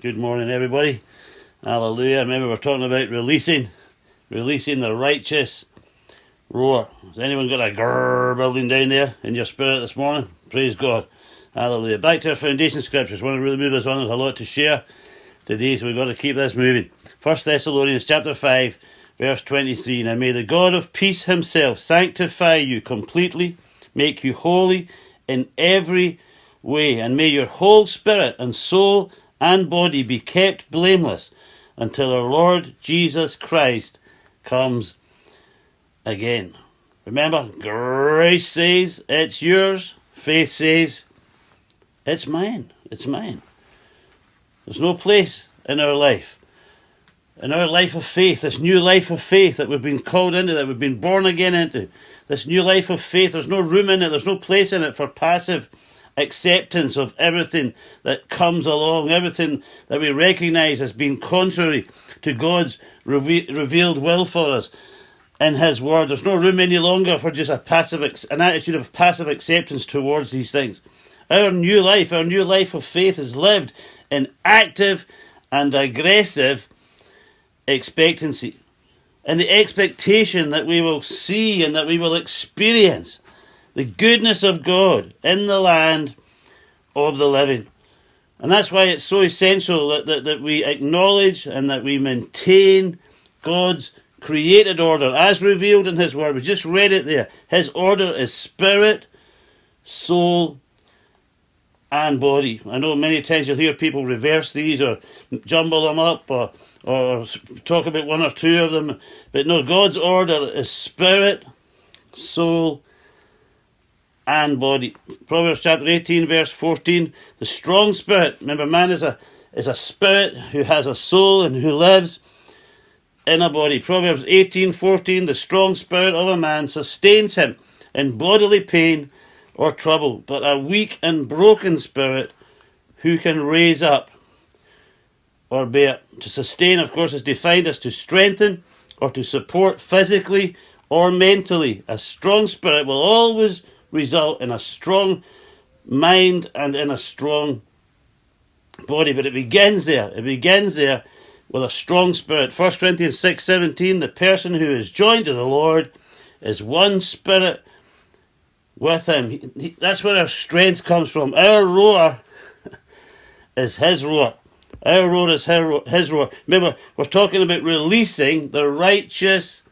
Good morning, everybody. Hallelujah. Remember, we're talking about releasing, releasing the righteous roar. Has anyone got a grrr building down there in your spirit this morning? Praise God. Hallelujah. Back to our foundation scriptures. Want to really move us on. There's a lot to share today, so we've got to keep this moving. First Thessalonians chapter 5, verse 23. Now may the God of peace himself sanctify you completely, make you holy in every way, and may your whole spirit and soul and body be kept blameless until our Lord Jesus Christ comes again. Remember, grace says it's yours, faith says it's mine. It's mine. There's no place in our life, in our life of faith, this new life of faith that we've been called into, that we've been born again into, this new life of faith, there's no room in it, there's no place in it for passive acceptance of everything that comes along, everything that we recognize as being contrary to God's reve- revealed will for us in His Word. There's no room any longer for just a passive, an attitude of passive acceptance towards these things. Our new life, our new life of faith is lived in active and aggressive expectancy. And the expectation that we will see and that we will experience the goodness of God in the land of the living. And that's why it's so essential that, that, that we acknowledge and that we maintain God's created order as revealed in His Word. We just read it there. His order is spirit, soul, and body. I know many times you'll hear people reverse these or jumble them up or, or talk about one or two of them. But no, God's order is spirit, soul, and body. Proverbs chapter 18, verse 14. The strong spirit, remember, man is a, is a spirit who has a soul and who lives in a body. Proverbs 18, 14. The strong spirit of a man sustains him in bodily pain or trouble, but a weak and broken spirit who can raise up or bear. To sustain, of course, is defined as to strengthen or to support physically or mentally. A strong spirit will always result in a strong mind and in a strong body. But it begins there. It begins there with a strong spirit. 1 Corinthians 6 17, the person who is joined to the Lord is one spirit with him. He, he, that's where our strength comes from. Our roar is his roar. Our roar is his roar. Remember, we're talking about releasing the righteous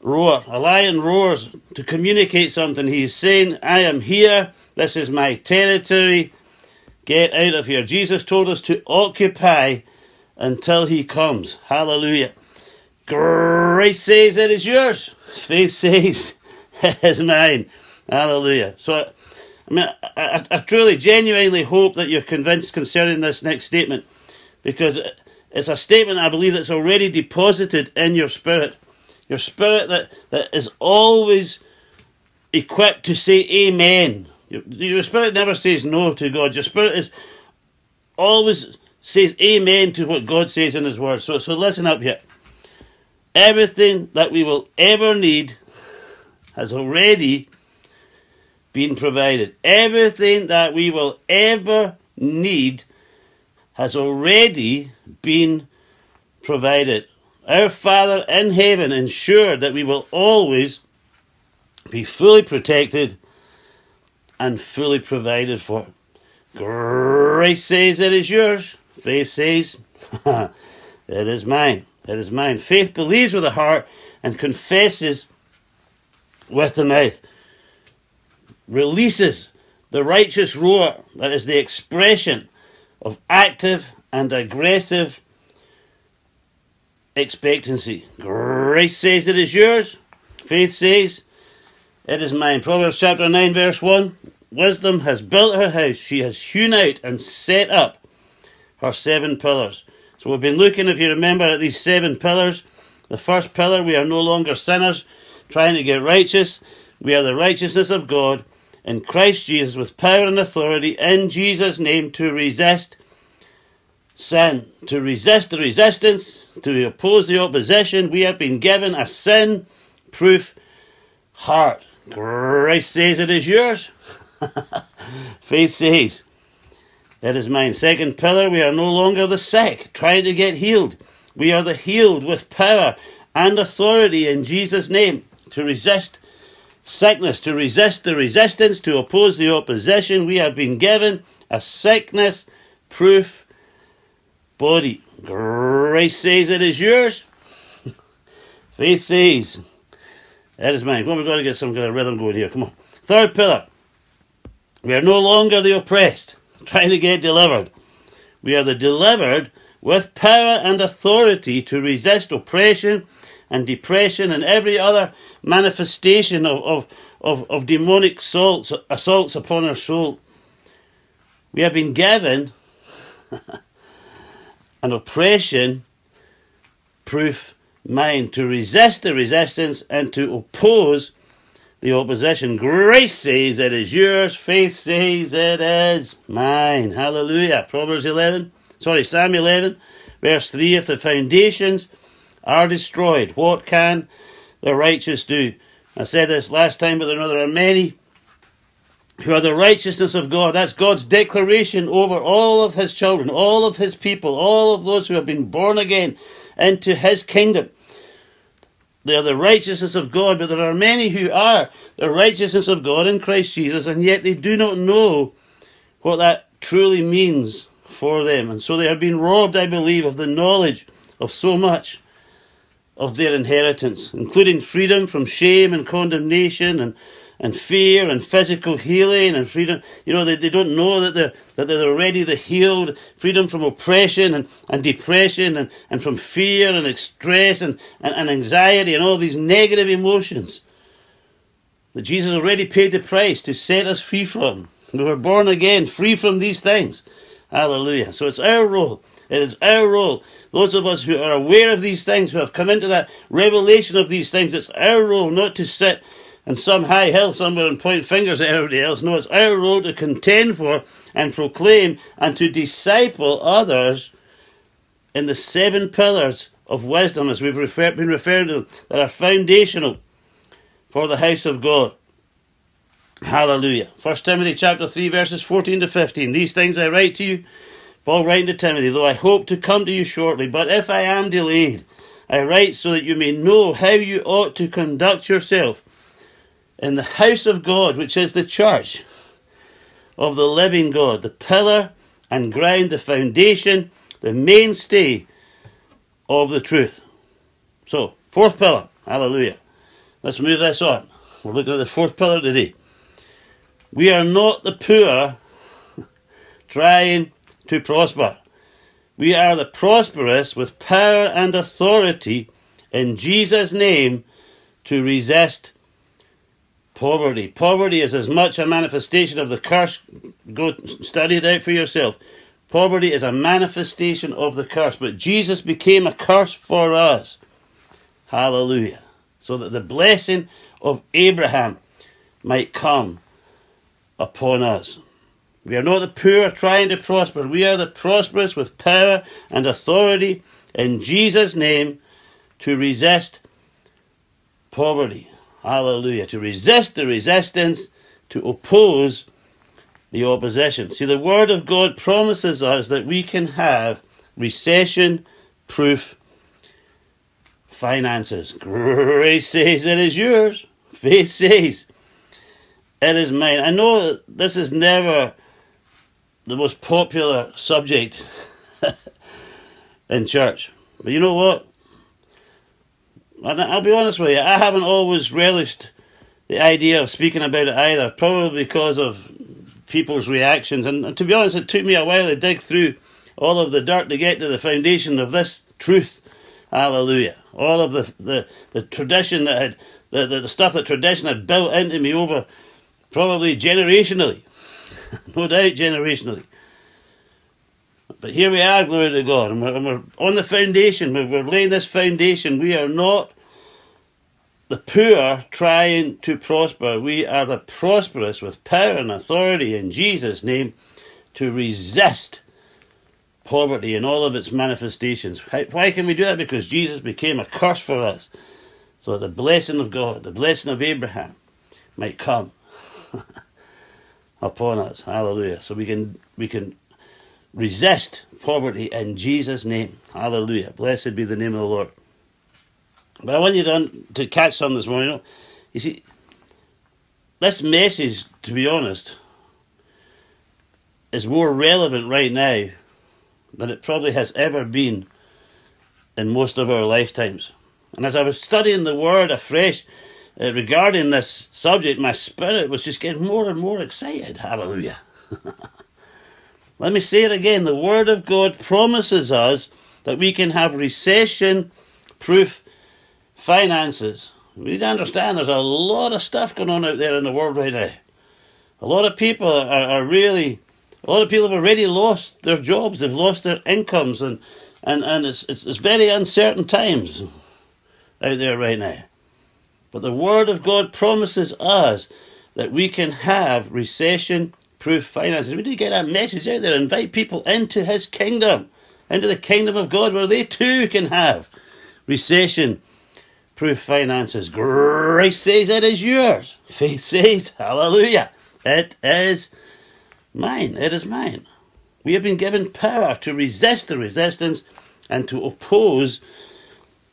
roar. A lion roars to communicate something. He's saying, I am here. This is my territory. Get out of here. Jesus told us to occupy until he comes. Hallelujah. Grace says it is yours. Faith says it is mine. Hallelujah. So, I mean, I, I, truly, genuinely hope that you're convinced concerning this next statement because it's a statement I believe that's already deposited in your spirit. Your spirit that, that is always equipped to say amen. Your, your spirit never says no to God. Your spirit is always says amen to what God says in His Word. So, so listen up here. Everything that we will ever need has already been provided. Everything that we will ever need has already been provided. Our Father in heaven ensured that we will always be fully protected and fully provided for. Grace says it is yours. Faith says it is mine. It is mine. Faith believes with the heart and confesses with the mouth releases the righteous roar that is the expression of active and aggressive expectancy. Grace says it is yours. Faith says it is mine. Proverbs chapter 9, verse 1. Wisdom has built her house. She has hewn out and set up her seven pillars. So we've been looking, if you remember, at these seven pillars. The first pillar, we are no longer sinners trying to get righteous. We are the righteousness of God in Christ Jesus with power and authority in Jesus' name to resist sin, to resist the resistance, to oppose the opposition. We have been given a sin proof heart. Christ says it is yours. Faith says It is mine. Second pillar, we are no longer the sick, trying to get healed. We are the healed with power and authority in Jesus' name to resist sickness, to resist the resistance, to oppose the opposition. We have been given a sickness proof body. Grace says it is yours. Faith says it is mine. Come on, we've got to get some kind of rhythm going here. Come on. Third pillar. We are no longer the oppressed, trying to get delivered. We are the delivered with power and authority to resist oppression and depression and every other manifestation of, of, of, of demonic assaults, assaults upon our soul. We have been given an oppression proof mind to resist the resistance and to oppose the opposition. Grace says it is yours, faith says it is mine. Hallelujah. Proverbs 11, sorry, Psalm 11, verse 3 If the foundations are destroyed, what can the righteous do? I said this last time, but there are many who are the righteousness of God. That's God's declaration over all of His children, all of His people, all of those who have been born again into His kingdom. They are the righteousness of God, but there are many who are the righteousness of God in Christ Jesus, and yet they do not know what that truly means for them. And so they have been robbed, I believe, of the knowledge of so much of their inheritance, including freedom from shame and condemnation and and fear and physical healing and freedom. You know, they, they don't know that they're, that they're already the healed, freedom from oppression and, and depression and, and from fear and stress and, and, and anxiety and all these negative emotions that Jesus already paid the price to set us free from. We were born again, free from these things. Hallelujah. So it's our role. It is our role. Those of us who are aware of these things, who have come into that revelation of these things, it's our role not to sit and some high hill somewhere and point fingers at everybody else. No, it's our role to contend for and proclaim and to disciple others in the seven pillars of wisdom, as we've refer- been referring to them, that are foundational for the house of God. Hallelujah. First Timothy chapter 3, verses 14 to 15. These things I write to you, Paul writing to Timothy, though I hope to come to you shortly, but if I am delayed, I write so that you may know how you ought to conduct yourself in the house of God, which is the church of the living God, the pillar and ground, the foundation, the mainstay of the truth. So, fourth pillar, hallelujah. Let's move this on. We're looking at the fourth pillar today. We are not the poor trying to prosper. We are the prosperous with power and authority in Jesus' name to resist Poverty. Poverty is as much a manifestation of the curse. Go study it out for yourself. Poverty is a manifestation of the curse, but Jesus became a curse for us. Hallelujah. So that the blessing of Abraham might come upon us. We are not the poor trying to prosper. We are the prosperous with power and authority in Jesus' name to resist poverty. Hallelujah. To resist the resistance, to oppose the opposition. See, the Word of God promises us that we can have recession proof finances. Grace says it is yours, faith says it is mine. I know this is never the most popular subject in church, but you know what? I'll be honest with you, I haven't always relished the idea of speaking about it either, probably because of people's reactions. And, and, to be honest, it took me a while to dig through all of the dirt to get to the foundation of this truth. Hallelujah. All of the, the, the tradition that had, the, the, the stuff that tradition had built into me over probably generationally. no doubt generationally. But here we are, glory to God, and we're, and we're on the foundation. We're, we're laying this foundation. We are not the poor trying to prosper. We are the prosperous with power and authority in Jesus' name to resist poverty in all of its manifestations. Why can we do that? Because Jesus became a curse for us. So that the blessing of God, the blessing of Abraham might come upon us. Hallelujah. So we can we can resist poverty in Jesus' name. Hallelujah. Blessed be the name of the Lord. But I want you to, to catch something this morning. You see, this message, to be honest, is more relevant right now than it probably has ever been in most of our lifetimes. And as I was studying the Word afresh uh, regarding this subject, my spirit was just getting more and more excited. Hallelujah. Let me say it again the Word of God promises us that we can have recession proof finances. We need to understand there's a lot of stuff going on out there in the world right now. A lot of people are, are really, a lot of people have already lost their jobs, they've lost their incomes, and, and, and it's, it's, it's very uncertain times out there right now. But the Word of God promises us that we can have recession proof finances. We need to get that message out there, invite people into His kingdom, into the kingdom of God, where they too can have recession proof finances. Grace says it is yours. Faith says, Hallelujah, it is mine. It is mine. We have been given power to resist the resistance and to oppose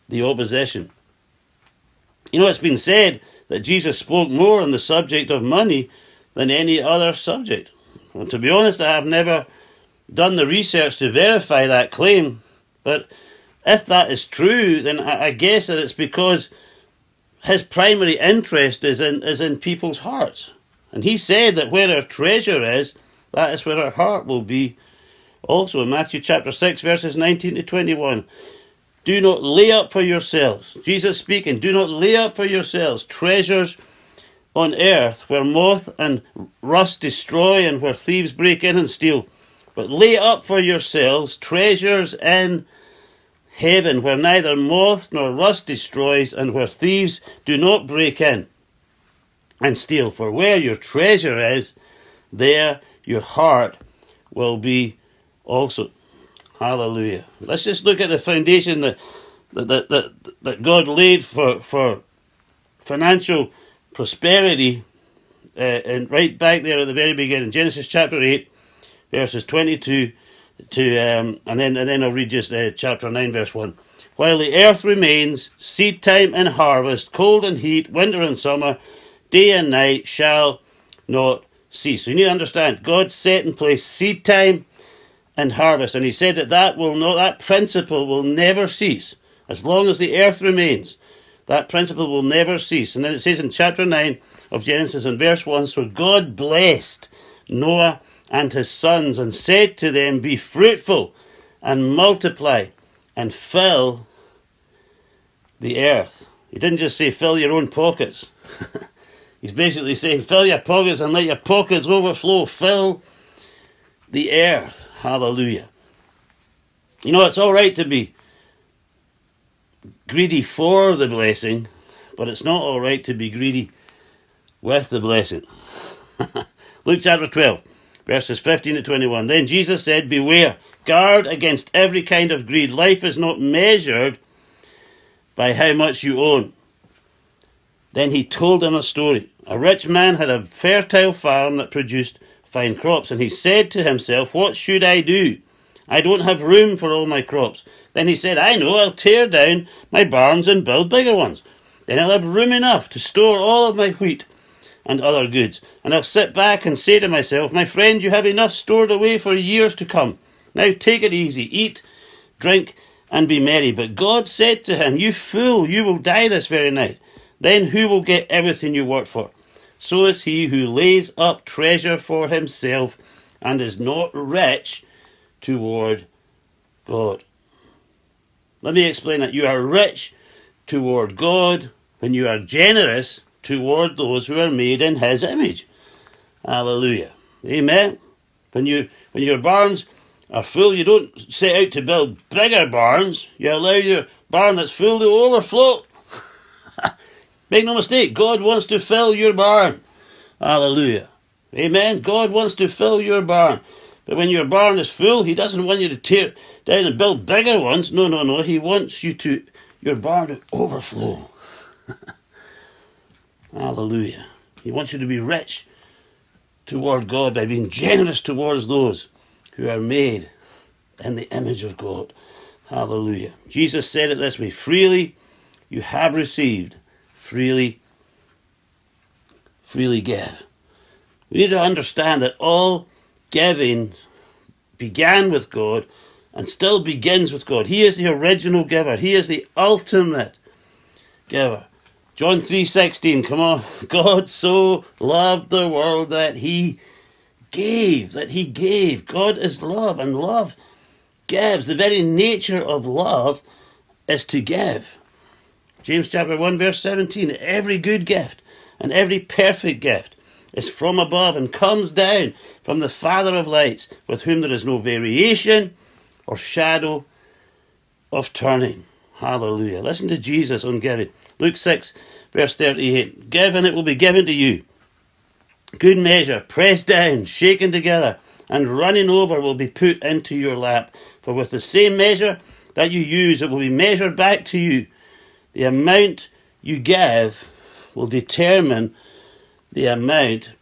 the opposition. You know, it's been said that Jesus spoke more on the subject of money than any other subject. And to be honest, I have never done the research to verify that claim, but if that is true, then I guess that it's because his primary interest is in is in people's hearts. And he said that where our treasure is, that is where our heart will be. Also in Matthew chapter 6, verses 19 to 21. Do not lay up for yourselves, Jesus speaking, do not lay up for yourselves treasures on earth where moth and rust destroy and where thieves break in and steal. But lay up for yourselves treasures in heaven where neither moth nor rust destroys and where thieves do not break in and steal. For where your treasure is, there your heart will be also. Hallelujah. Let's just look at the foundation that, that, that, that, that God laid for, for financial prosperity uh, and right back there at the very beginning, Genesis chapter 8, verses 22 to um, and then and then I'll read just uh, chapter nine, verse one. While the earth remains, seed time and harvest, cold and heat, winter and summer, day and night shall not cease. So you need to understand, God set in place seed time and harvest, and He said that that will not that principle will never cease as long as the earth remains. That principle will never cease. And then it says in chapter 9 of Genesis in verse 1 So God blessed Noah and his sons and said to them, Be fruitful and multiply and fill the earth. He didn't just say fill your own pockets. He's basically saying fill your pockets and let your pockets overflow. Fill the earth. Hallelujah. You know, it's all right to be greedy for the blessing, but it's not all right to be greedy with the blessing. Luke chapter 12 verses 15 to 21. Then Jesus said, Beware, guard against every kind of greed. Life is not measured by how much you own. Then he told him a story. A rich man had a fertile farm that produced fine crops, and he said to himself, What should I do? I don't have room for all my crops. Then he said, I know, I'll tear down my barns and build bigger ones. Then I'll have room enough to store all of my wheat and other goods. And I'll sit back and say to myself, My friend, you have enough stored away for years to come. Now take it easy, eat, drink, and be merry. But God said to him, You fool, you will die this very night. Then who will get everything you worked for? So is he who lays up treasure for himself and is not rich toward God. Let me explain that. You are rich toward God when you are generous toward those who are made in his image. Hallelujah. Amen. When you when your barns are full, you don't set out to build bigger barns. You allow your barn that's full to overflow. Make no mistake, God wants to fill your barn. Hallelujah. Amen. God wants to fill your barn. But when your barn is full, He doesn't want you to tear down and build bigger ones. No, no, no. He wants you to your barn to overflow. Hallelujah. He wants you to be rich toward God by being generous towards those who are made in the image of God. Hallelujah. Jesus said it this way freely you have received, freely, freely give. We need to understand that all giving began with God and still begins with God. He is the original giver. He is the ultimate giver. John 3:16, come on. God so loved the world that he gave, that he gave. God is love and love gives. The very nature of love is to give. James chapter 1 verse 17, every good gift and every perfect gift is from above and comes down from the Father of lights, with whom there is no variation or shadow of turning. Hallelujah. Listen to Jesus on giving. Luke 6, verse 38. Give and it will be given to you. Good measure, pressed down, shaken together, and running over will be put into your lap. For with the same measure that you use, it will be measured back to you. The amount you give will determine the amount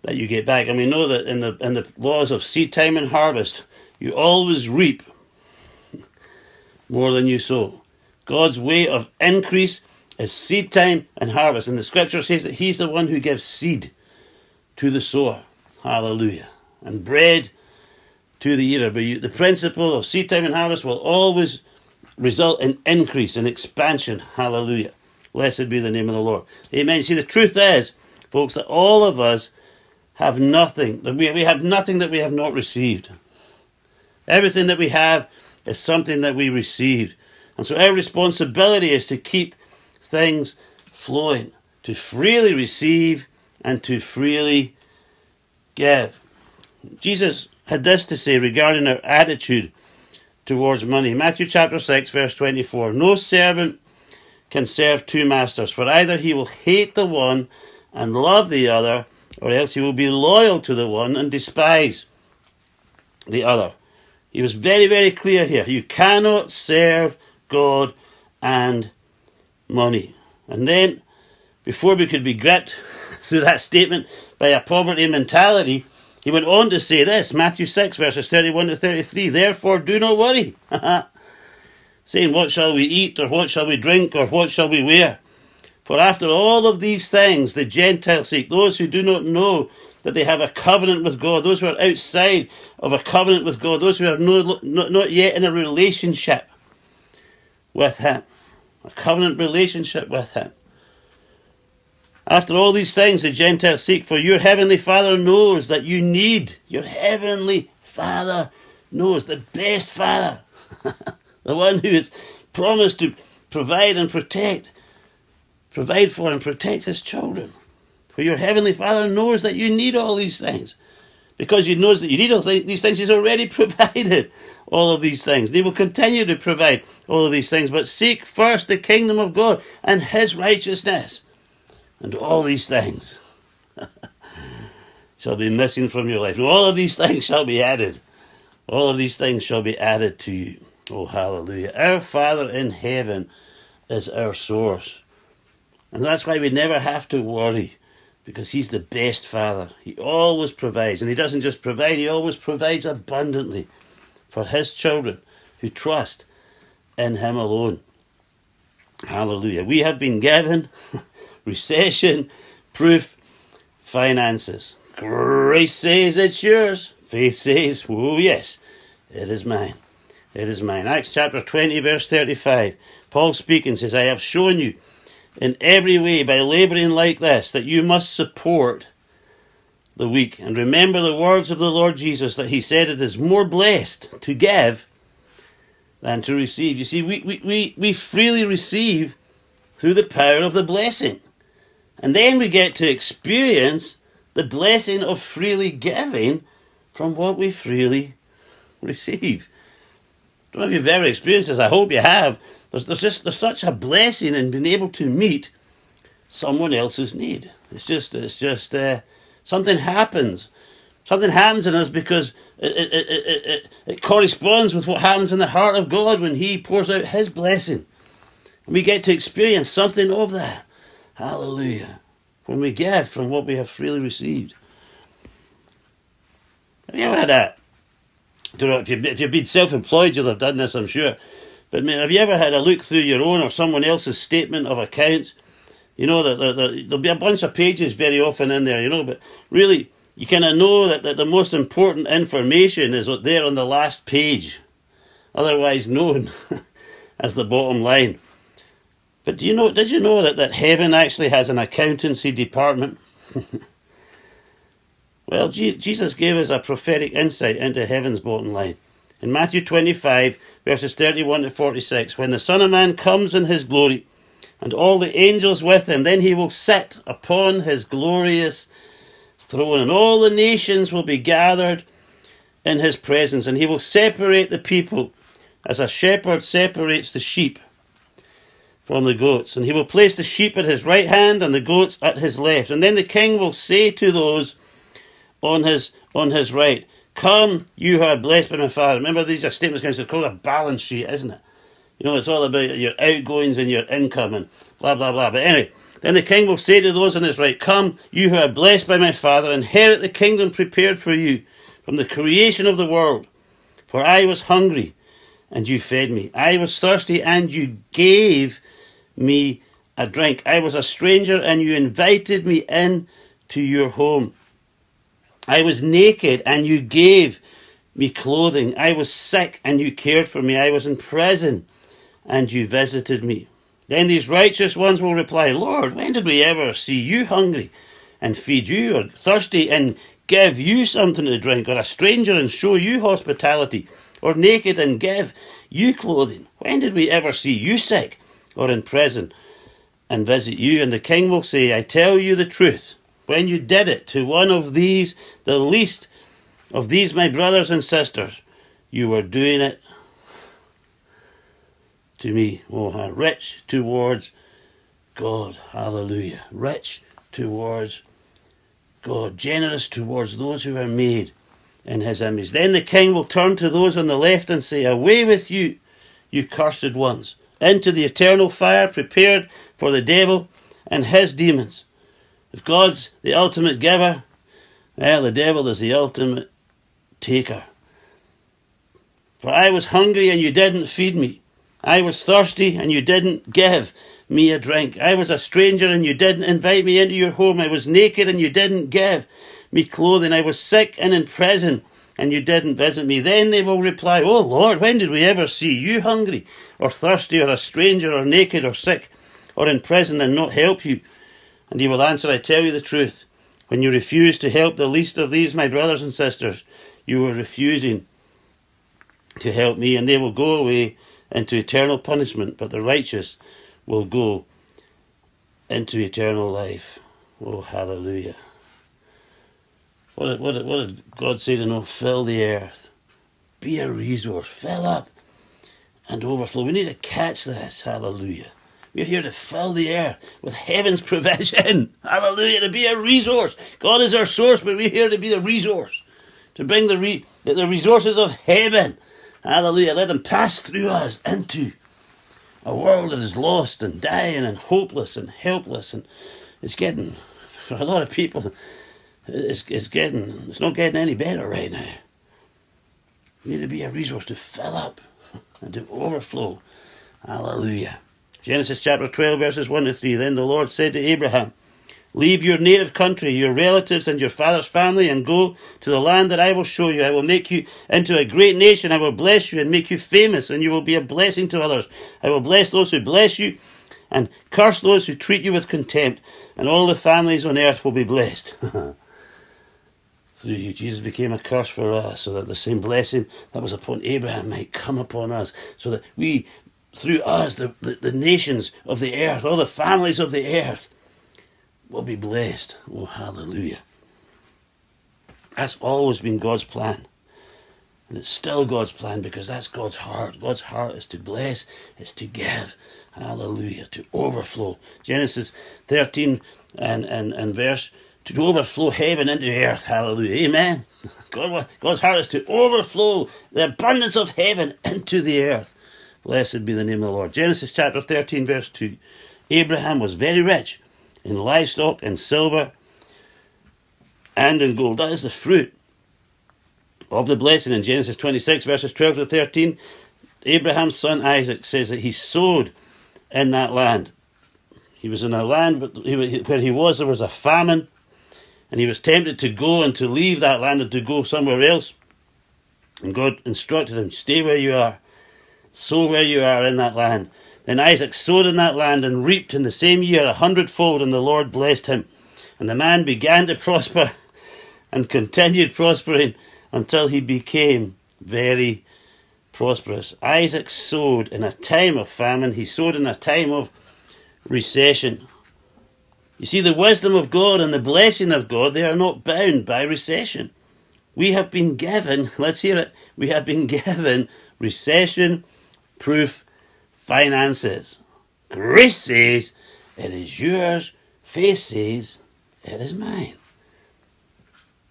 that you get back. And we know that in the in the laws of seed time and harvest, you always reap more than you sow. God's way of increase is seed time and harvest. And the scripture says that He's the one who gives seed to the sower. Hallelujah. And bread to the eater. But you, the principle of seed time and harvest will always result in increase and expansion. Hallelujah. Blessed be the name of the Lord. Amen. See, the truth is, folks, that all of us have nothing. That we, we have nothing that we have not received. Everything that we have is something that we received. And so our responsibility is to keep things flowing, to freely receive and to freely give. Jesus had this to say regarding our attitude towards money. Matthew chapter 6, verse 24. No servant can serve two masters, for either he will hate the one and love the other, or else he will be loyal to the one and despise the other. He was very, very clear here. You cannot serve God and money. And then, before we could be gripped through that statement by a poverty mentality, he went on to say this Matthew 6, verses 31 to 33 Therefore, do not worry, saying, What shall we eat, or what shall we drink, or what shall we wear? For after all of these things the Gentiles seek, those who do not know that they have a covenant with God, those who are outside of a covenant with God, those who are no, not, not yet in a relationship with Him, a covenant relationship with Him. After all these things the Gentiles seek, for your heavenly Father knows that you need, your heavenly Father knows, the best Father, the one who has promised to provide and protect, provide for and protect his children. For your heavenly Father knows that you need all these things. Because he knows that you need all these things, he's already provided all of these things. He will continue to provide all of these things. But seek first the kingdom of God and his righteousness and all these things shall be missing from your life. And all of these things shall be added. All of these things shall be added to you. Oh, hallelujah. Our Father in heaven is our source. And that's why we never have to worry because He's the best Father. He always provides. And He doesn't just provide, He always provides abundantly for His children who trust in Him alone. Hallelujah. We have been given recession proof finances. Grace says it's yours. Faith says, oh, yes, it is mine. It is mine. Acts chapter 20, verse 35. Paul speaking says, I have shown you in every way by laboring like this that you must support the weak. And remember the words of the Lord Jesus that he said it is more blessed to give than to receive. You see, we, we, we, we freely receive through the power of the blessing. And then we get to experience the blessing of freely giving from what we freely receive. I don't know if you've ever experienced this, I hope you have. There's, there's, just, there's such a blessing in being able to meet someone else's need. It's just, it's just uh, something happens. Something happens in us because it, it, it, it, it corresponds with what happens in the heart of God when He pours out His blessing. And we get to experience something of that. Hallelujah. When we give from what we have freely received. Have you ever had a, don't know if, you, if you've been self employed, you'll have done this, I'm sure. But man, have you ever had a look through your own or someone else's statement of accounts? You know, that the, the, there'll be a bunch of pages very often in there, you know, but really, you kind of know that, that the most important information is there on the last page, otherwise known as the bottom line. But do you know? Did you know that, that heaven actually has an accountancy department? well, Jesus gave us a prophetic insight into heaven's bottom line. In Matthew 25, verses 31 to 46, when the Son of Man comes in his glory, and all the angels with him, then he will sit upon his glorious throne, and all the nations will be gathered in his presence, and he will separate the people as a shepherd separates the sheep from the goats. And he will place the sheep at his right hand and the goats at his left. And then the king will say to those on his on his right, Come, you who are blessed by my Father. Remember, these are statements it's called a balance sheet, isn't it? You know, it's all about your outgoings and your income and blah, blah, blah. But anyway, then the king will say to those on his right, Come, you who are blessed by my Father, inherit the kingdom prepared for you from the creation of the world. For I was hungry, and you fed me. I was thirsty, and you gave me a drink. I was a stranger, and you invited me in to your home. I was naked, and you gave me clothing. I was sick, and you cared for me. I was in prison, and you visited me. Then these righteous ones will reply, Lord, when did we ever see you hungry and feed you, or thirsty and give you something to drink, or a stranger and show you hospitality, or naked and give you clothing? When did we ever see you sick or in prison and visit you? And the king will say, I tell you the truth. When you did it to one of these, the least of these my brothers and sisters, you were doing it to me. Oh, rich towards God. Hallelujah. Rich towards God. Generous towards those who are made in his image. Then the king will turn to those on the left and say, Away with you, you cursed ones, into the eternal fire prepared for the devil and his demons. If God's the ultimate giver, well, the devil is the ultimate taker. For I was hungry and you didn't feed me. I was thirsty and you didn't give me a drink. I was a stranger and you didn't invite me into your home. I was naked and you didn't give me clothing. I was sick and in prison and you didn't visit me. Then they will reply, Oh Lord, when did we ever see you hungry or thirsty or a stranger or naked or sick or in prison and not help you? And he will answer, I tell you the truth. When you refuse to help the least of these, my brothers and sisters, you are refusing to help me, and they will go away into eternal punishment, but the righteous will go into eternal life. Oh, hallelujah. What did, what did, what did God say to Noah? Fill the earth. Be a resource. Fill up and overflow. We need to catch this. Hallelujah. We're here to fill the air with heaven's provision. Hallelujah. To be a resource. God is our source, but we're here to be a resource. To bring the, re- the resources of heaven Hallelujah. Let them pass through us into a world that is lost and dying and hopeless and helpless. And it's getting, for a lot of people, it's, it's getting, it's not getting any better right now. We need to be a resource to fill up and to overflow. Hallelujah. Genesis chapter 12, verses 1 to 3. Then the Lord said to Abraham, Leave your native country, your relatives, and your father's family, and go to the land that I will show you. I will make you into a great nation. I will bless you and make you famous, and you will be a blessing to others. I will bless those who bless you, and curse those who treat you with contempt, and all the families on earth will be blessed. Through you, Jesus became a curse for us, so that the same blessing that was upon Abraham might come upon us, so that we, through us, the, the, the nations of the earth, all the families of the earth, will be blessed. Oh, hallelujah. That's always been God's plan. And it's still God's plan because that's God's heart. God's heart is to bless, is to give. Hallelujah. To overflow. Genesis 13 and, and, and verse to overflow heaven into earth. Hallelujah. Amen. God, God's heart is to overflow the abundance of heaven into the earth. Blessed be the name of the Lord. Genesis chapter 13, verse 2. Abraham was very rich in livestock and silver and in gold. That is the fruit of the blessing in Genesis 26, verses 12 to 13, Abraham's son Isaac says that he sowed in that land. He was in a land where he was, there was a famine, and he was tempted to go and to leave that land and to go somewhere else. And God instructed him, Stay where you are, sow where you are in that land. Then Isaac sowed in that land and reaped in the same year a hundredfold, and the Lord blessed him. And the man began to prosper and continued prospering until he became very prosperous. Isaac sowed in a time of famine, he sowed in a time of recession. You see, the wisdom of God and the blessing of God, they are not bound by recession. We have been given, let's hear it, we have been given recession proof finances. Grace says, it is yours. Faith says, it is mine.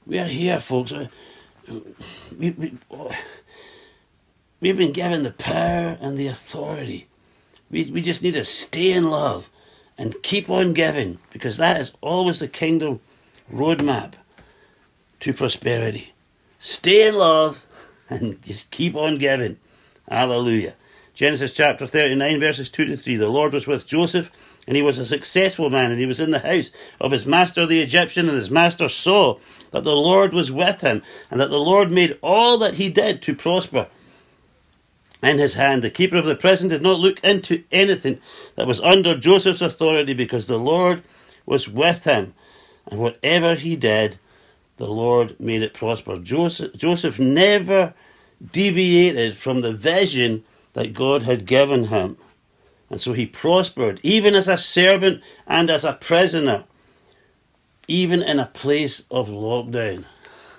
We are here, folks. Uh, we, we, we've been given the power and the authority we, we just need to stay in love and keep on giving because that is always the kingdom roadmap to prosperity. Stay in love and just keep on giving. Hallelujah. Genesis chapter 39, verses 2 to 3. The Lord was with Joseph, and he was a successful man, and he was in the house of his master the Egyptian, and his master saw that the Lord was with him, and that the Lord made all that he did to prosper in his hand. The keeper of the prison did not look into anything that was under Joseph's authority because the Lord was with him. And whatever he did, the Lord made it prosper. Joseph, Joseph never deviated from the vision that God had given him. And so he prospered, even as a servant and as a prisoner, even in a place of lockdown.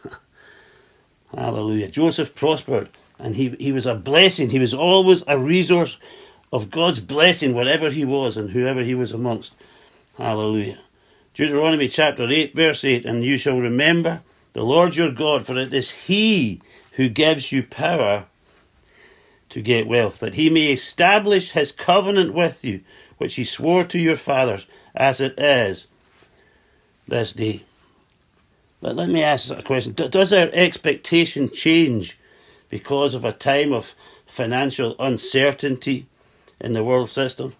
Hallelujah. Joseph prospered and he, he was a blessing. He was always a resource of God's blessing wherever he was and whoever he was amongst. Hallelujah. Deuteronomy chapter 8, verse 8 And you shall remember the Lord your God, for it is he who gives you power to get wealth, that he may establish his covenant with you, which he swore to your fathers, as it is this day. But let me ask a question Does our expectation change because of a time of financial uncertainty in the world system?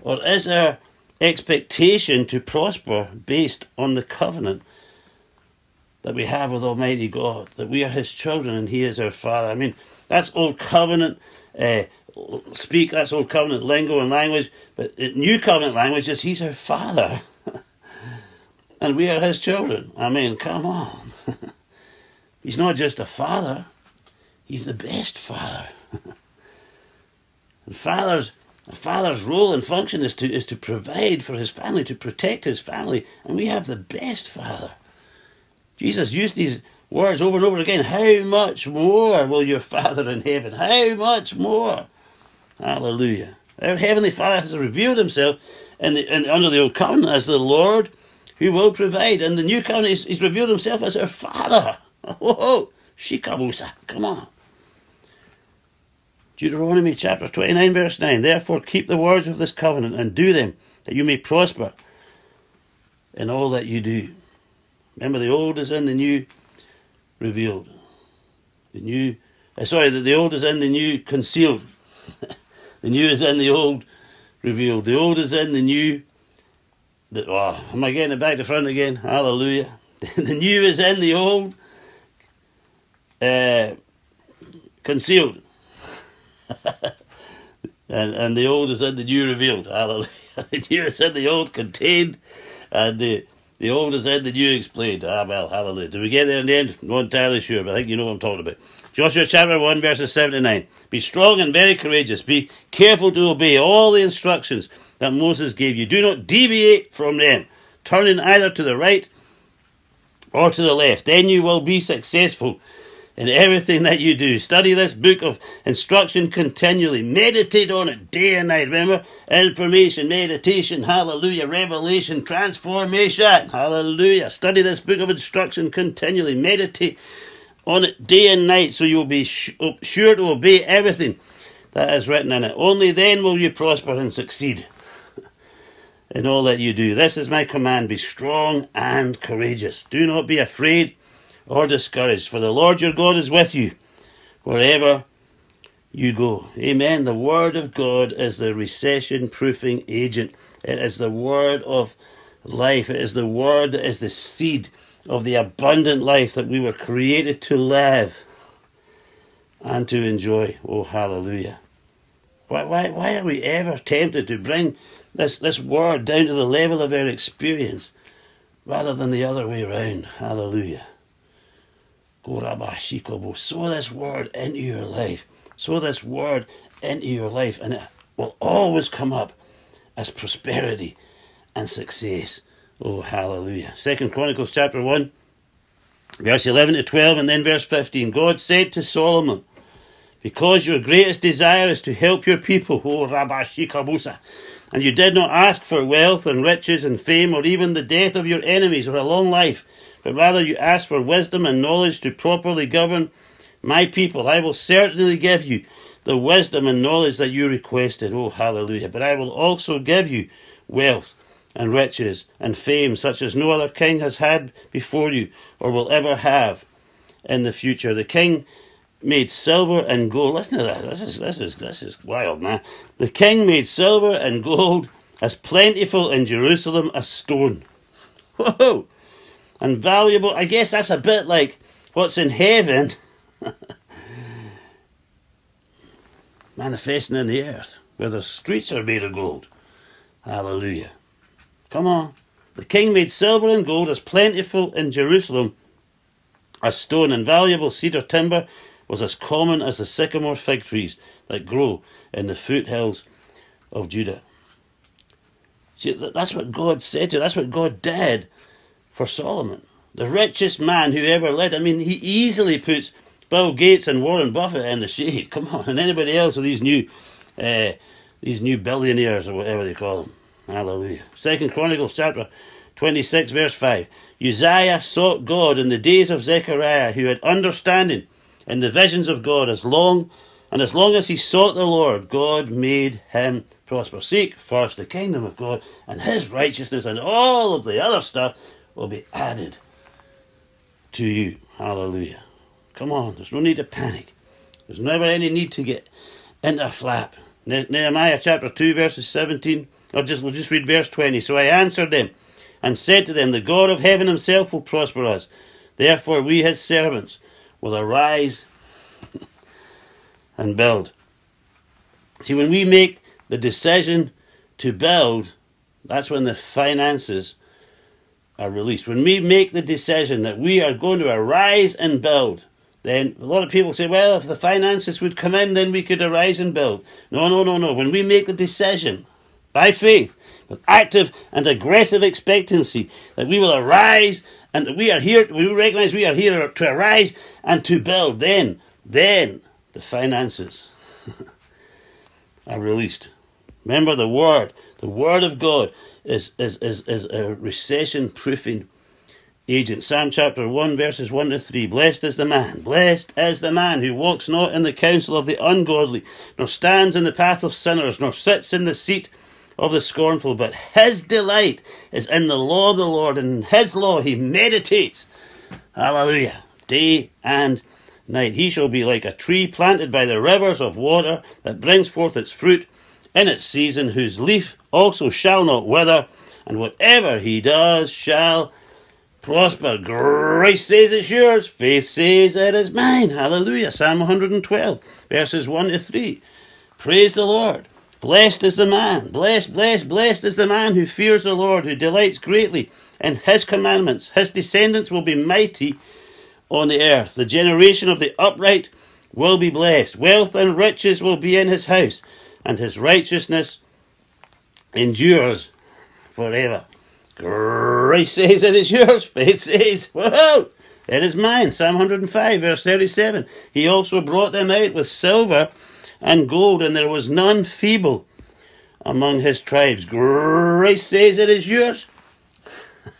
Or is our expectation to prosper based on the covenant that we have with Almighty God, that we are His children and He is our Father? I mean, that's old covenant uh, speak, that's old covenant lingo and language, but new covenant language is He's our Father. and we are His children. I mean, come on. He's not just a father, He's the best father. and fathers, a father's role and function is to is to provide for his family, to protect his family, and we have the best father. Jesus used these words over and over again. How much more will your Father in heaven? How much more? Hallelujah. Our Heavenly Father has revealed Himself in the, in, under the Old Covenant as the Lord who will provide. And the New Covenant, He's, he's revealed Himself as our Father. Oh, shikabusa. Come on. Deuteronomy chapter 29, verse 9. Therefore, keep the words of this covenant and do them, that you may prosper in all that you do. Remember, the old is in the new revealed. The new, uh, sorry, the, the old is in the new concealed. the new is in the old revealed. The old is in the new. The, oh, am I getting it back to front again? Hallelujah. the new is in the old uh, concealed. and and the old is in the new revealed. Hallelujah. the new is in the old contained, and the the old is in the new explained. Ah, well, hallelujah. Did we get there in the end? Not entirely sure, but I think you know what I'm talking about. Joshua chapter 1, verses 7 to 9. Be strong and very courageous. Be careful to obey all the instructions that Moses gave you. Do not deviate from them, turning either to the right or to the left. Then you will be successful in everything that you do. Study this book of instruction continually. Meditate on it day and night. Remember? Information, meditation, hallelujah, revelation, transformation, hallelujah. Study this book of instruction continually. Meditate on it day and night so you'll be sure to obey everything that is written in it. Only then will you prosper and succeed in all that you do. This is my command be strong and courageous. Do not be afraid or discouraged, for the Lord your God is with you wherever you go. Amen. The Word of God is the recession proofing agent, it is the Word of life, it is the Word that is the seed of the abundant life that we were created to live and to enjoy. Oh, hallelujah. Why, why, why are we ever tempted to bring this, this word down to the level of our experience rather than the other way around? Hallelujah. Sow this word into your life. Sow this word into your life, and it will always come up as prosperity and success. Oh, hallelujah. Second Chronicles chapter 1, verse 11 to 12, and then verse 15. God said to Solomon, Because your greatest desire is to help your people, oh, Rabashikabusa, and you did not ask for wealth and riches and fame or even the death of your enemies or a long life, but rather you ask for wisdom and knowledge to properly govern my people, I will certainly give you the wisdom and knowledge that you requested. Oh, hallelujah. But I will also give you wealth and riches and fame such as no other king has had before you or will ever have in the future. The king made silver and gold. Listen to that. This is this is this is wild, man. The king made silver and gold as plentiful in Jerusalem as stone. Whoa! And valuable. I guess that's a bit like what's in heaven manifesting in the earth, where the streets are made of gold. Hallelujah. Come on. The king made silver and gold as plentiful in Jerusalem as stone, and valuable cedar timber was as common as the sycamore fig trees that grow in the foothills of Judah. See, that's what God said to, that's what God did for Solomon. The richest man who ever lived. I mean, he easily puts Bill Gates and Warren Buffett in the shade. Come on, and anybody else of these new, uh, these new billionaires or whatever they call them. Hallelujah. Second Chronicles chapter 26 verse 5. Uzziah sought God in the days of Zechariah, who had understanding in the visions of God as long and as long as he sought the Lord, God made him prosper. Seek first the kingdom of God and his righteousness, and all of the other stuff will be added to you. Hallelujah. Come on, there's no need to panic. There's never any need to get into a flap. Nehemiah chapter 2, verses 17. Or just we'll just read verse 20. So I answered them and said to them, The God of heaven himself will prosper us. Therefore we his servants will arise and build. See, when we make the decision to build, that's when the finances are released. When we make the decision that we are going to arise and build, then a lot of people say, well, if the finances would come in, then we could arise and build. No, no, no, no. When we make the decision by faith, with active and aggressive expectancy, that we will arise and we are here, we recognize we are here to arise and to build, then, then the finances are released. Remember the word, the word of God is, is, is, is a recession proofing agent. Psalm chapter 1, verses 1 to 3. Blessed is the man, blessed is the man who walks not in the counsel of the ungodly, nor stands in the path of sinners, nor sits in the seat of the scornful, but his delight is in the law of the Lord, and in his law he meditates. Hallelujah. Day and night. He shall be like a tree planted by the rivers of water that brings forth its fruit in its season, whose leaf also shall not wither, and whatever he does shall prosper. Grace says it's yours. Faith says it is mine. Hallelujah. Psalm 112, verses 1 to 3. Praise the Lord. Blessed is the man. Blessed, blessed, blessed is the man who fears the Lord, who delights greatly in his commandments. His descendants will be mighty on the earth. The generation of the upright will be blessed. Wealth and riches will be in his house, and his righteousness endures forever. Grace says it is yours. Faith says, it is mine. Psalm 105, verse 37. He also brought them out with silver and gold, and there was none feeble among his tribes. Grace says it is yours.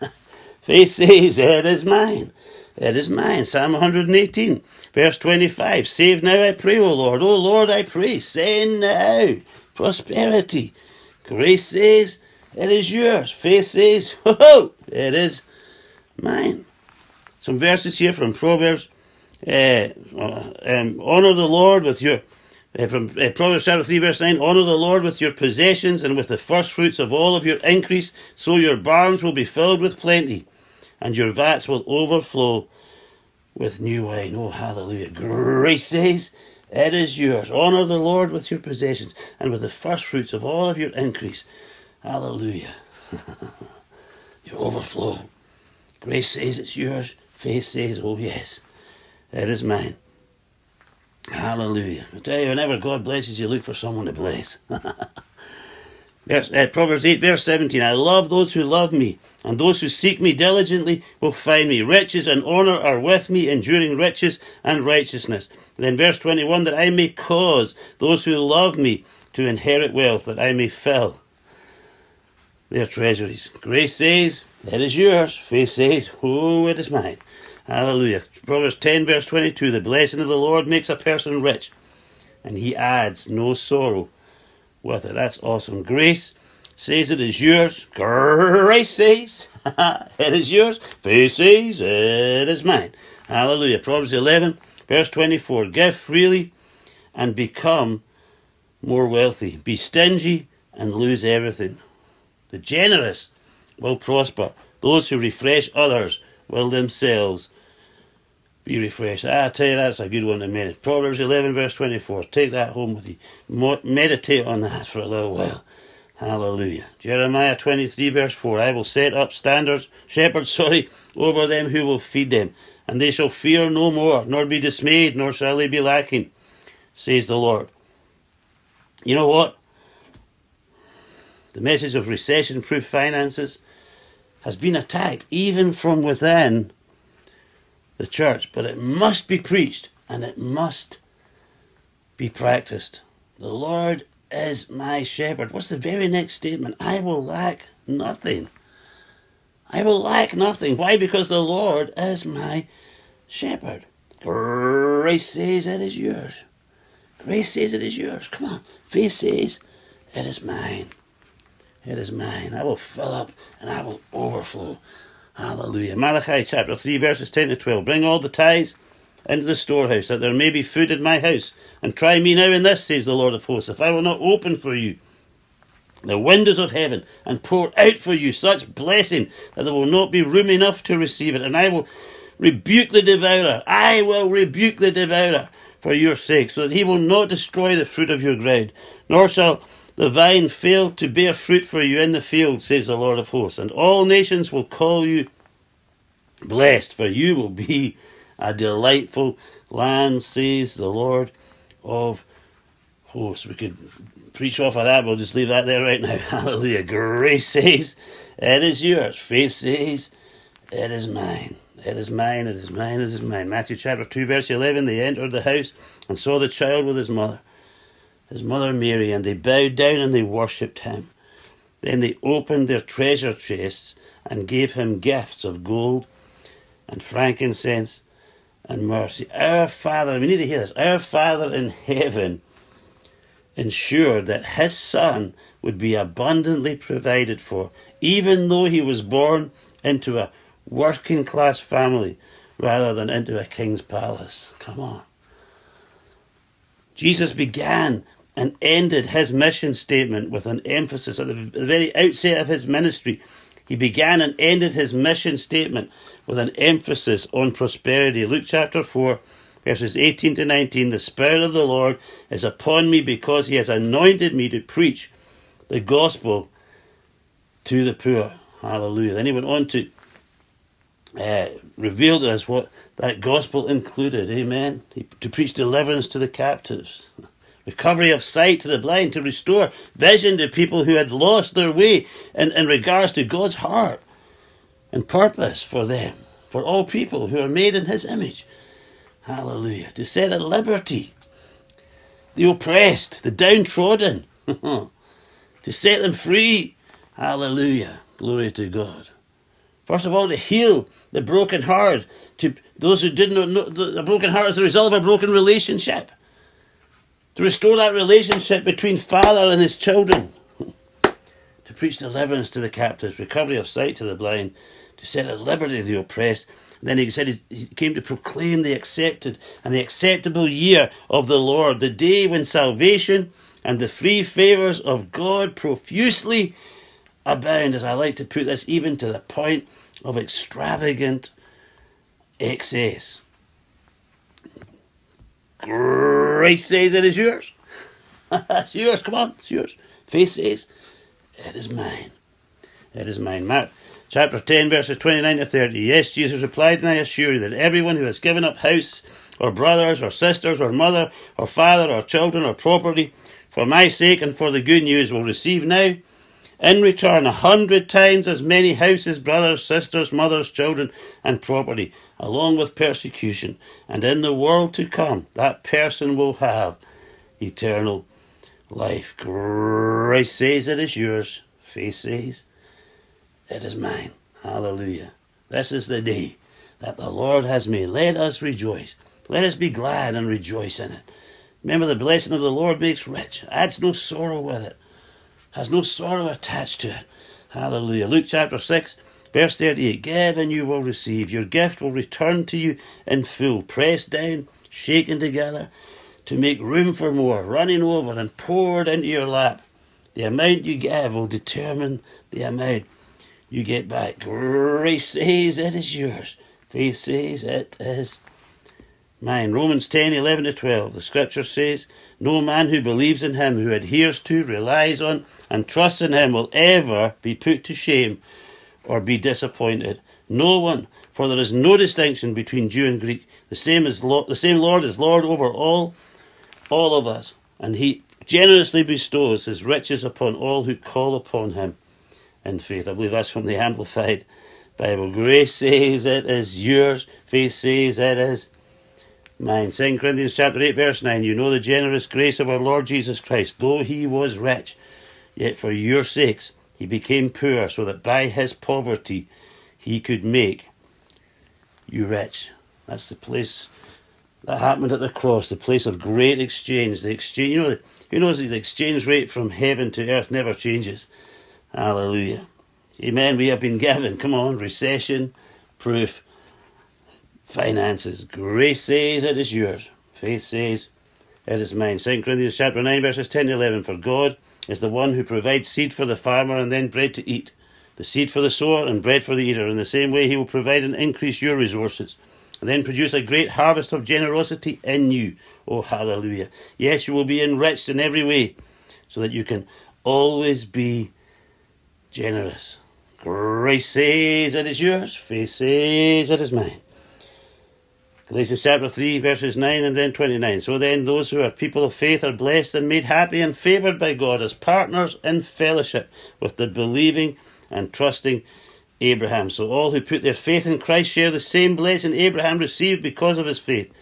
Faith says it is mine. It is mine. Psalm 118, verse 25. Save now, I pray, O Lord. O Lord, I pray. Send now prosperity. Grace says it is yours. Faith says, ho, ho, it is mine. some verses here from Proverbs. Uh, um, honor the Lord with your uh, from uh, Proverbs chapter 3, verse 9 Honor the Lord with your possessions and with the first fruits of all of your increase, so your barns will be filled with plenty, and your vats will overflow with new wine. Oh, hallelujah. Grace says, It is yours. Honor the Lord with your possessions and with the first fruits of all of your increase. Hallelujah. your overflow. Grace says it's yours. Faith says, Oh, yes, it is mine. Hallelujah. I tell you, whenever God blesses you, look for someone to bless. Verse, uh, Proverbs 8, verse 17 I love those who love me, and those who seek me diligently will find me. Riches and honour are with me, enduring riches and righteousness. then, verse 21 That I may cause those who love me to inherit wealth, that I may fill their treasuries. Grace says, It is yours. Faith says, Oh, it is mine. Hallelujah. Proverbs 10, verse 22 The blessing of the Lord makes a person rich, and he adds no sorrow with it. That's awesome. Grace says it is yours. Grace says it is yours. Faith says it is mine. Hallelujah. Proverbs 11, verse 24 Give freely and become more wealthy. Be stingy and lose everything. The generous will prosper. Those who refresh others will themselves be refreshed. Ah, I tell you, that's a good one to meditate. Proverbs 11, verse 24. Take that home with you. Meditate on that for a little while. Hallelujah. Jeremiah 23, verse 4. I will set up standards, shepherds, sorry, over them who will feed them, and they shall fear no more, nor be dismayed, nor shall they be lacking, says the Lord. You know what? The message of recession proof finances has been attacked even from within the church, but it must be preached and it must be practiced. The Lord is my shepherd. What's the very next statement? I will lack nothing. I will lack nothing. Why? Because the Lord is my shepherd. Grace says it is yours. Grace says it is yours. Come on. Faith says it is mine. It is mine. I will fill up and I will overflow. Hallelujah. Malachi chapter 3, verses 10 to 12. Bring all the tithes into the storehouse, that there may be food in my house. And try me now in this, says the Lord of hosts, if I will not open for you the windows of heaven and pour out for you such blessing that there will not be room enough to receive it. And I will rebuke the devourer. I will rebuke the devourer for your sake, so that he will not destroy the fruit of your ground, nor shall the vine failed to bear fruit for you in the field, says the Lord of hosts, and all nations will call you blessed, for you will be a delightful land, says the Lord of hosts. We could preach off of that, we'll just leave that there right now. Hallelujah. Grace says, It is yours. Faith says, It is mine. It is mine, it is mine, it is mine. Matthew chapter 2, verse 11 They entered the house and saw the child with his mother his mother Mary, and they bowed down and they worshipped him. Then they opened their treasure chests and gave him gifts of gold and frankincense and mercy. Our Father, we need to hear this, our Father in heaven ensured that his Son would be abundantly provided for, even though he was born into a working class family rather than into a king's palace. Come on. Jesus began and ended his mission statement with an emphasis at the very outset of his ministry. He began and ended his mission statement with an emphasis on prosperity. Luke chapter 4, verses 18 to 19 The Spirit of the Lord is upon me because he has anointed me to preach the gospel to the poor. Hallelujah. Then he went on to uh, reveal to us what that gospel included. Amen. He, to preach deliverance to the captives recovery of sight to the blind, to restore vision to people who had lost their way in, in regards to God's heart and purpose for them, for all people who are made in His image. Hallelujah. To set at liberty the oppressed, the downtrodden, to set them free. Hallelujah. Glory to God. First of all, to heal the broken heart, to those who did not know the broken heart is the result of a broken relationship to restore that relationship between father and his children, to preach deliverance to the captives, recovery of sight to the blind, to set at liberty the oppressed. And then he said he came to proclaim the accepted and the acceptable year of the Lord, the day when salvation and the free favours of God profusely abound, as I like to put this, even to the point of extravagant excess. Grace says it is yours. That's yours. Come on, it's yours. Faith says it is mine. It is mine. Mark chapter 10, verses 29 to 30. Yes, Jesus replied, and I assure you that everyone who has given up house, or brothers, or sisters, or mother, or father, or children, or property, for my sake and for the good news will receive now in return a hundred times as many houses, brothers, sisters, mothers, children, and property, along with persecution. And in the world to come, that person will have eternal life. Christ says it is yours. Faith says it is mine. Hallelujah. This is the day that the Lord has made. Let us rejoice. Let us be glad and rejoice in it. Remember, the blessing of the Lord makes rich, adds no sorrow with it, has no sorrow attached to it. Hallelujah. Luke chapter 6, verse 38 Give and you will receive. Your gift will return to you in full, pressed down, shaken together, to make room for more, running over and poured into your lap. The amount you give will determine the amount you get back. Grace says it is yours. Faith says it is mine. Romans 10 11 to 12. The scripture says, No man who believes in him, who adheres to, relies on, and trusts in him will ever be put to shame or be disappointed. No one, for there is no distinction between Jew and Greek. The same is Lord, the same Lord is Lord over all, all of us, and He generously bestows His riches upon all who call upon Him in faith. I believe that's from the Amplified Bible. Grace says it is yours. Faith says it is 9. 2 Corinthians chapter 8 verse 9. You know the generous grace of our Lord Jesus Christ. Though he was rich, yet for your sakes he became poor, so that by his poverty he could make you rich. That's the place that happened at the cross, the place of great exchange. The exchange, you know, who knows the exchange rate from heaven to earth never changes. Hallelujah. Amen. We have been given, come on, recession proof finances. Grace says it is yours. Faith says it is mine. 2 Corinthians chapter 9 verses 10 to 11. For God is the one who provides seed for the farmer and then bread to eat. The seed for the sower and bread for the eater. In the same way he will provide and increase your resources. And then produce a great harvest of generosity in you. Oh hallelujah. Yes, you will be enriched in every way so that you can always be generous. Grace says it is yours. Faith says it is mine. Galatians chapter 3, verses 9 and then 29. So then, those who are people of faith are blessed and made happy and favoured by God as partners in fellowship with the believing and trusting Abraham. So all who put their faith in Christ share the same blessing Abraham received because of his faith.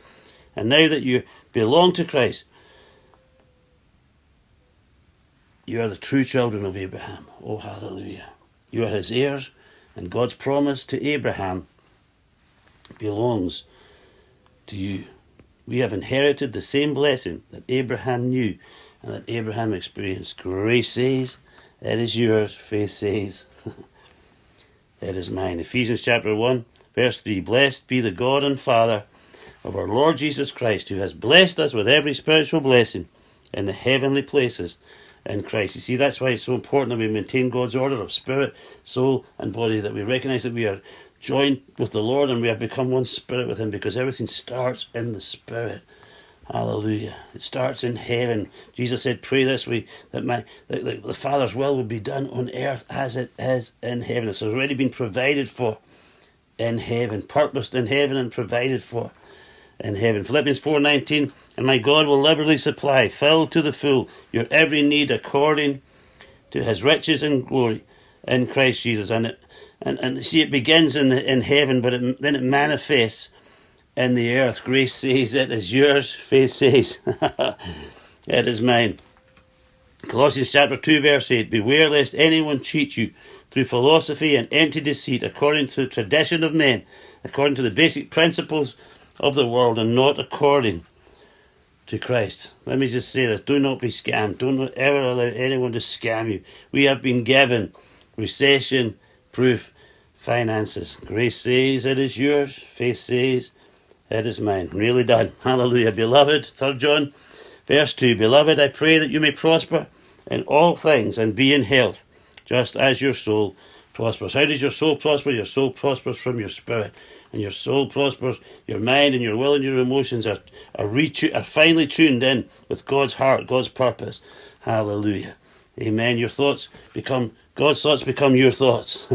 And now that you belong to Christ, you are the true children of Abraham. Oh, hallelujah. You are his heirs, and God's promise to Abraham belongs to you. We have inherited the same blessing that Abraham knew and that Abraham experienced. Grace says, It is yours. Faith says, It is mine. Ephesians chapter 1, verse 3 Blessed be the God and Father of our Lord Jesus Christ, who has blessed us with every spiritual blessing in the heavenly places in Christ. You see, that's why it's so important that we maintain God's order of spirit, soul, and body, that we recognize that we are joined with the Lord and we have become one spirit with Him because everything starts in the spirit. Hallelujah. It starts in heaven. Jesus said, Pray this way that my that, that the Father's will would be done on earth as it is in heaven. It's already been provided for in heaven, purposed in heaven and provided for in heaven. Philippians 4:19, and my God will liberally supply, fill to the full, your every need according to his riches and glory in Christ Jesus. And it and, and see it begins in in heaven, but it, then it manifests in the earth. Grace says it is yours. Faith says it is mine. Colossians chapter 2 verse 8 Beware lest anyone cheat you through philosophy and empty deceit according to the tradition of men, according to the basic principles of the world and not according to Christ. Let me just say this do not be scammed. Don't ever allow anyone to scam you. We have been given recession proof finances. Grace says it is yours, faith says it is mine. Really done. Hallelujah. Beloved, 3 John, verse 2 Beloved, I pray that you may prosper in all things and be in health, just as your soul prospers. How does your soul prosper? Your soul prospers from your spirit. And your soul prospers, your mind and your will and your emotions are, are, are finely tuned in with God's heart, God's purpose. Hallelujah. Amen. Your thoughts become, God's thoughts become your thoughts.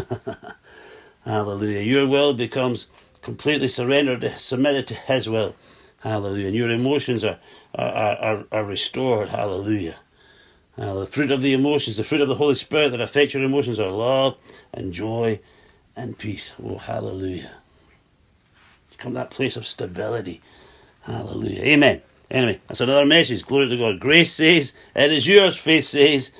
Hallelujah. Your will becomes completely surrendered, submitted to His will. Hallelujah. And your emotions are, are, are, are restored. Hallelujah. Uh, the fruit of the emotions, the fruit of the Holy Spirit that affects your emotions are love and joy and peace. Oh, hallelujah. come that place of stability. Hallelujah. Amen. Anyway, that's another message. Glory to God. Grace says, It is yours. Faith says,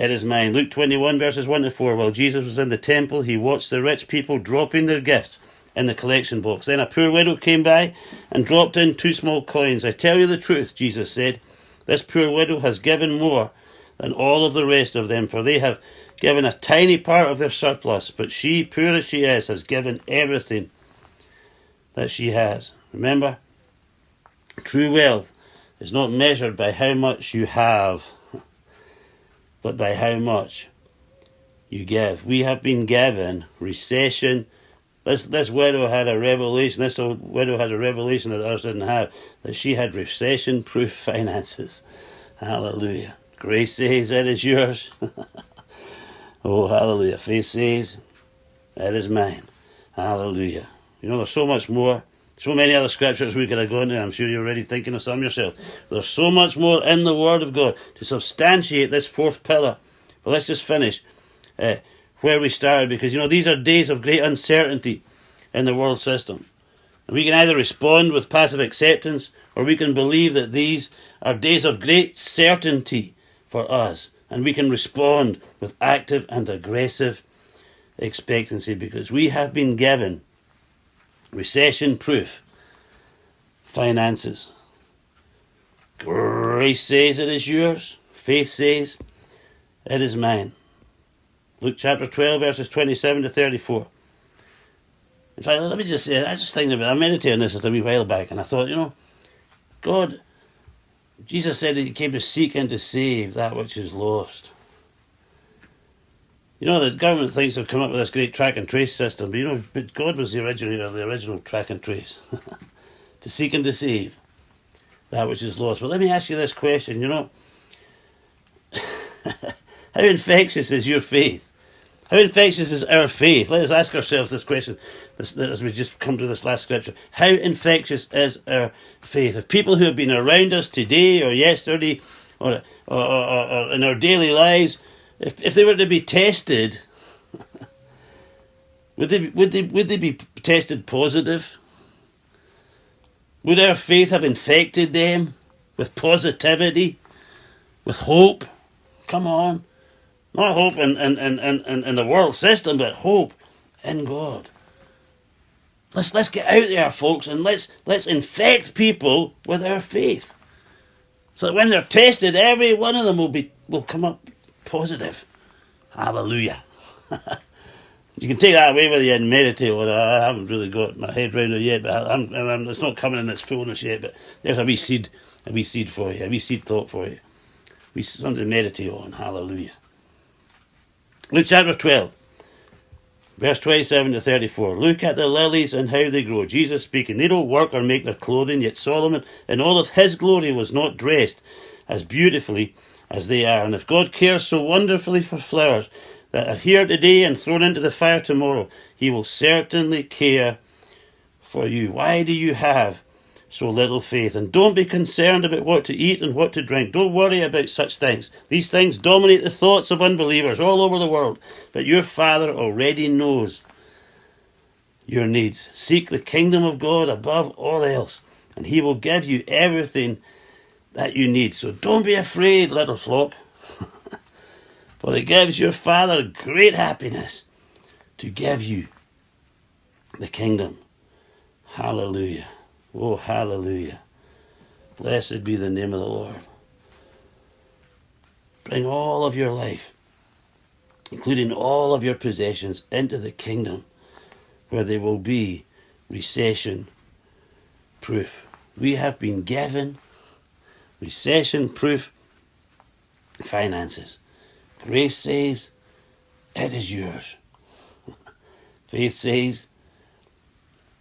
It is mine. Luke 21, verses 1 to 4. While Jesus was in the temple, he watched the rich people dropping their gifts in the collection box. Then a poor widow came by and dropped in two small coins. I tell you the truth, Jesus said. This poor widow has given more than all of the rest of them, for they have given a tiny part of their surplus, but she, poor as she is, has given everything that she has. Remember, true wealth is not measured by how much you have, but by how much you give. We have been given recession this this widow had a revelation. This old widow had a revelation that others didn't have. That she had recession-proof finances. Hallelujah. Grace says it is yours. oh, hallelujah. Faith says it is mine. Hallelujah. You know, there's so much more. So many other scriptures we could have gone to. I'm sure you're already thinking of some yourself. There's so much more in the Word of God to substantiate this fourth pillar. But let's just finish. Uh, where we started because, you know, these are days of great uncertainty in the world system. And we can either respond with passive acceptance or we can believe that these are days of great certainty for us. And we can respond with active and aggressive expectancy because we have been given recession proof finances. Grace says it is yours, faith says it is mine. Luke chapter 12, verses 27 to 34. In fact, let me just say, I just think about I meditated on this just a wee while back, and I thought, you know, God, Jesus said that He came to seek and to save that which is lost. You know, the government thinks they've come up with this great track and trace system, but you know, but God was the originator of the original track and trace. to seek and deceive that which is lost. But let me ask you this question, you know, how infectious is your faith? How infectious is our faith? Let us ask ourselves this question as we just come to this last scripture. How infectious is our faith? If people who have been around us today or yesterday or, or, or, or in our daily lives, if, if they were to be tested, would they, would, they, would they be tested positive? Would our faith have infected them with positivity, with hope? Come on. Not hope in, in, in, in, in the world system, but hope in God. Let's let's get out there, folks, and let's let's infect people with our faith. So that when they're tested, every one of them will be will come up positive. Hallelujah. you can take that away with you and meditate on it. I haven't really got my head around it yet, but I'm, I'm, it's not coming in its fullness yet. But there's a wee seed, a wee seed for you, a wee seed thought for you. We something to meditate on. Hallelujah. Luke chapter 12, verse 27 to 34. Look at the lilies and how they grow. Jesus speaking. They don't work or make their clothing, yet Solomon, in all of his glory, was not dressed as beautifully as they are. And if God cares so wonderfully for flowers that are here today and thrown into the fire tomorrow, he will certainly care for you. Why do you have so little faith. And don't be concerned about what to eat and what to drink. Don't worry about such things. These things dominate the thoughts of unbelievers all over the world. But your Father already knows your needs. Seek the kingdom of God above all else, and He will give you everything that you need. So don't be afraid, little flock, for it gives your Father great happiness to give you the kingdom. Hallelujah. Oh, hallelujah. Blessed be the name of the Lord. Bring all of your life, including all of your possessions, into the kingdom where they will be recession proof. We have been given recession proof finances. Grace says, It is yours. Faith says,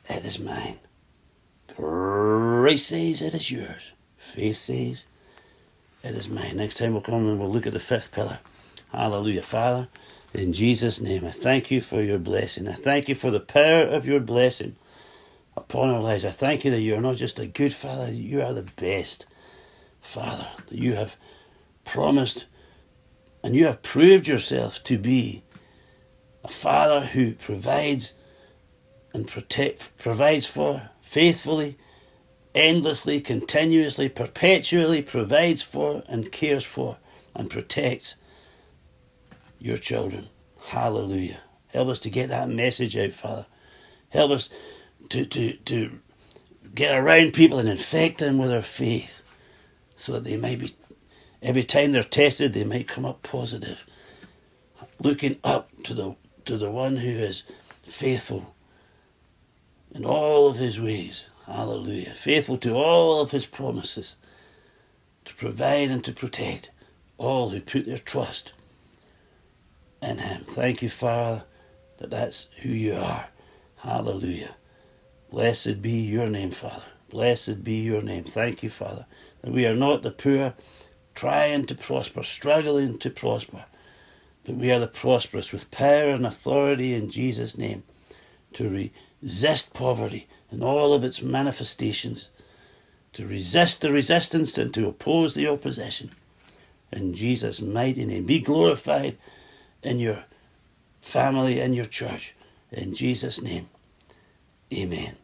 It is mine. Grace says, It is yours. Faith says, It is mine. Next time we'll come and we'll look at the fifth pillar. Hallelujah. Father, in Jesus' name, I thank you for your blessing. I thank you for the power of your blessing upon our lives. I thank you that you are not just a good Father, you are the best Father. That you have promised and you have proved yourself to be a Father who provides and protect, provides for faithfully, endlessly, continuously, perpetually provides for and cares for and protects your children. Hallelujah. Help us to get that message out, Father. Help us to, to, to get around people and infect them with our faith so that they might be, every time they're tested, they might come up positive. Looking up to the, to the one who is faithful in all of his ways. Hallelujah. Faithful to all of his promises to provide and to protect all who put their trust in him. Thank you, Father, that that's who you are. Hallelujah. Blessed be your name, Father. Blessed be your name. Thank you, Father, we are not the poor trying to prosper, struggling to prosper, but we are the prosperous with power and authority in Jesus' name to resist poverty in all of its manifestations, to resist the resistance and to oppose the opposition. In Jesus' mighty name, be glorified in your family in your church. In Jesus' name. Amen.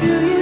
to you.